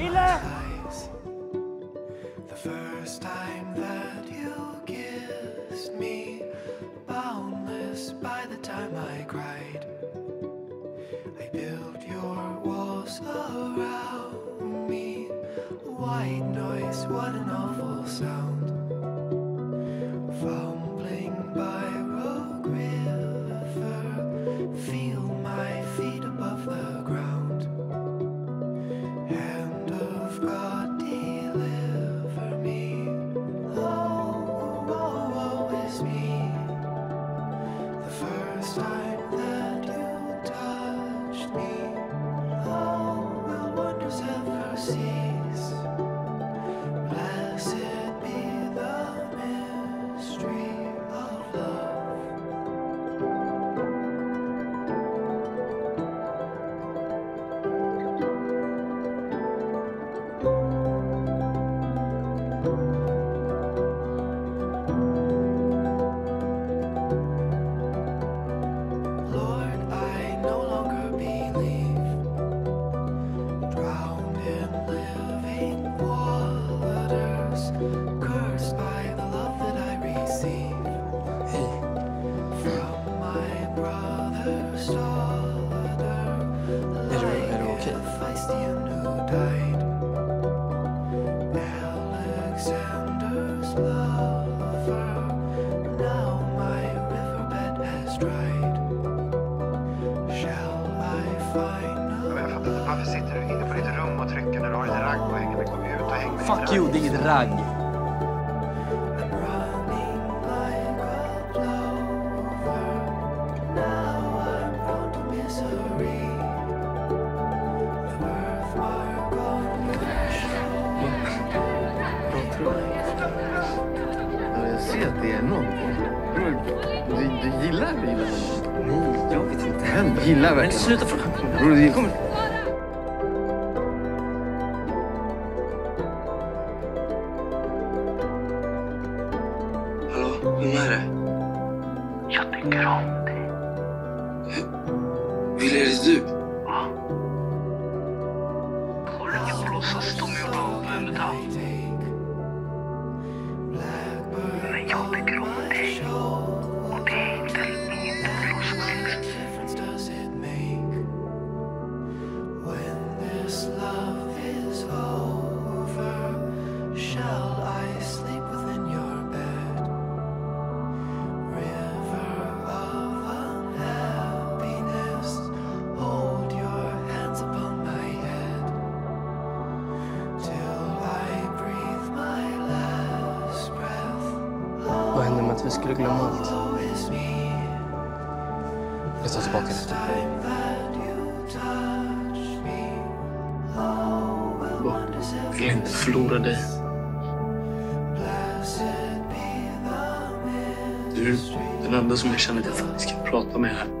Villa! The first time that you kissed me, boundless by the time I cried. I built your walls around me. White noise, what an awful sound. Me. The first time varför sitter du inne på ditt rum och trycker när du har lite ragg och hänger med? Gå ut och häng med Fuck you, det är inget ragg. Någon. Du, du, gillar det? Gillar Nej, jag vet inte. Han gillar Men verkligen. sluta fråga. Bror, det Kom. Hallå, vem är det? Jag tycker om dig. Vill är det du? Att vi skulle glömma allt? Jag tar tillbaka det. Jag ever vill inte förlora dig. Blessed be the Du är den enda som jag känner att jag faktiskt kan prata med här.